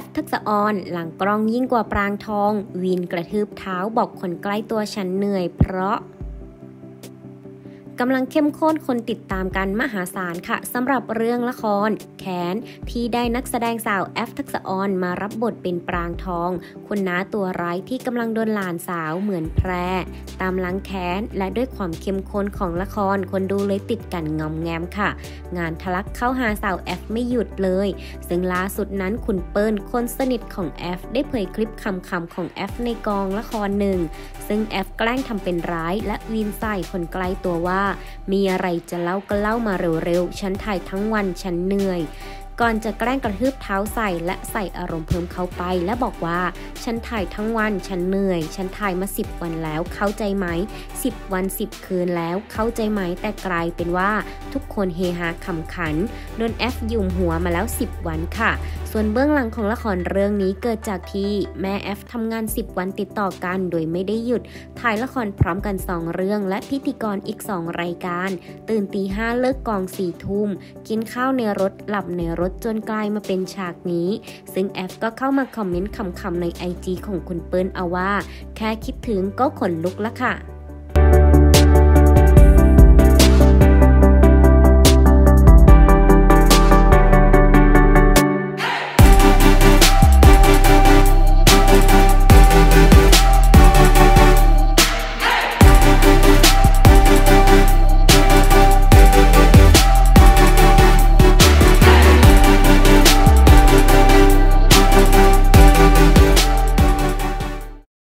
ฟทักษออนหลังกล้องยิ่งกว่าปรางทองวีนกระทืบเท้าบอกคนใกล้ตัวฉันเหนื่อยเพราะ กำลังเข้มข้นคนติดตามกันมหาศาลค่ะสำหรับเรื่องละคร แขนที่ได้นักแสดงสาวแอฟทักษออนมารับบทเป็นปรางทอง คุณน้าตัวร้ายที่กำลังโดนหลานสาวเหมือนแพร ตามล้างแค้นและด้วยความเข้มข้นของละครคนดูเลยติดกันงอมแงมค่ะ งานทะลักเข้าหาสาวแอฟไม่หยุดเลย ซึ่งล่าสุดนั้นคุณเปิ้ลคนสนิทของแอฟได้เผยคลิปคำคำของแอฟในกองละครหนึ่งซึ่งแอฟแกล้งทำเป็นร้ายและวีนใส่คนใกล้ตัวว่ามีอะไรจะเล่าก็เล่ามาเร็วๆ ฉันถ่ายทั้งวันฉันเหนื่อย ก่อนจะแกล้งกระทืบเท้าใส่และใส่อารมณ์เพิ่มเข้าไป และบอกว่า ฉันถ่ายทั้งวัน ฉันเหนื่อย ฉันถ่ายมาสิบวันแล้ว เข้าใจไหมสิบวันสิบคืนแล้ว เข้าใจไหม แต่กลายเป็นว่า ทุกคนเฮฮาขำขัน โดนแอฟยุ่มหัวมาแล้ว 10 วันค่ะ ส่วนเบื้องหลังของละครเรื่องนี้เกิดจากที่แม่แอฟทำงาน 10 วันติดต่อกัน โดยไม่ได้หยุด ถ่ายละครพร้อมกัน 2 เรื่อง และพิธีกรอีก 2 รายการ ตื่นตีห้าเลิกกองสี่ทุ่ม กินข้าวในรถ หลับในรถจนกลายมาเป็นฉากนี้ ซึ่งแอฟก็เข้ามาคอมเมนต์คำๆในไอจีของคุณเปิ้ลเอาว่า แค่คิดถึงก็ขนลุกละค่ะ